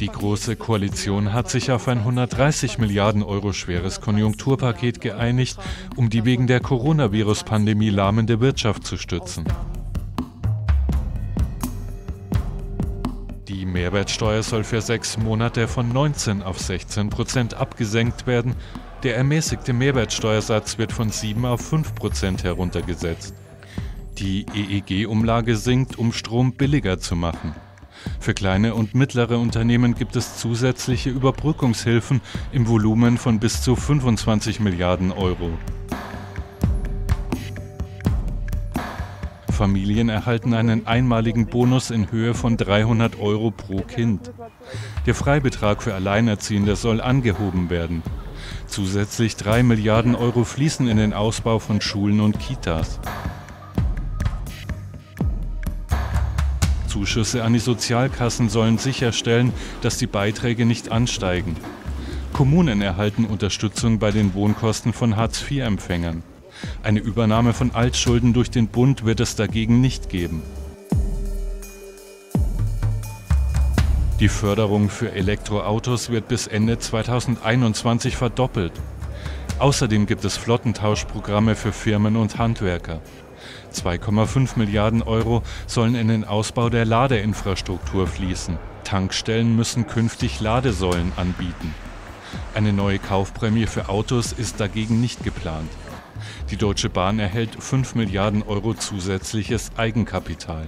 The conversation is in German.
Die Große Koalition hat sich auf ein 130 Milliarden Euro schweres Konjunkturpaket geeinigt, um die wegen der Coronavirus-Pandemie lahmende Wirtschaft zu stützen. Die Mehrwertsteuer soll für sechs Monate von 19 auf 16 Prozent abgesenkt werden. Der ermäßigte Mehrwertsteuersatz wird von 7 auf 5 Prozent heruntergesetzt. Die EEG-Umlage sinkt, um Strom billiger zu machen. Für kleine und mittlere Unternehmen gibt es zusätzliche Überbrückungshilfen im Volumen von bis zu 25 Milliarden Euro. Familien erhalten einen einmaligen Bonus in Höhe von 300 Euro pro Kind. Der Freibetrag für Alleinerziehende soll angehoben werden. Zusätzlich 3 Milliarden Euro fließen in den Ausbau von Schulen und Kitas. Zuschüsse an die Sozialkassen sollen sicherstellen, dass die Beiträge nicht ansteigen. Kommunen erhalten Unterstützung bei den Wohnkosten von Hartz-IV-Empfängern. Eine Übernahme von Altschulden durch den Bund wird es dagegen nicht geben. Die Förderung für Elektroautos wird bis Ende 2021 verdoppelt. Außerdem gibt es Flottentauschprogramme für Firmen und Handwerker. 2,5 Milliarden Euro sollen in den Ausbau der Ladeinfrastruktur fließen. Tankstellen müssen künftig Ladesäulen anbieten. Eine neue Kaufprämie für Autos ist dagegen nicht geplant. Die Deutsche Bahn erhält 5 Milliarden Euro zusätzliches Eigenkapital.